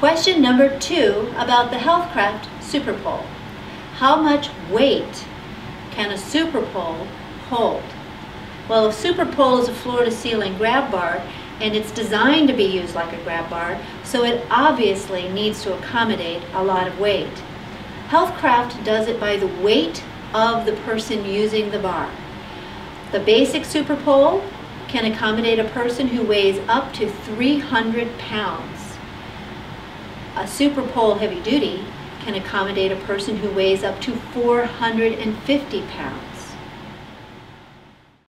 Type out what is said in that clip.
Question number two about the Healthcraft SuperPole. How much weight can a SuperPole hold? Well, a SuperPole is a floor-to-ceiling grab bar and it's designed to be used like a grab bar, so it obviously needs to accommodate a lot of weight. Healthcraft does it by the weight of the person using the bar. The basic SuperPole can accommodate a person who weighs up to 300 pounds. A SuperPole Heavy Duty can accommodate a person who weighs up to 450 pounds.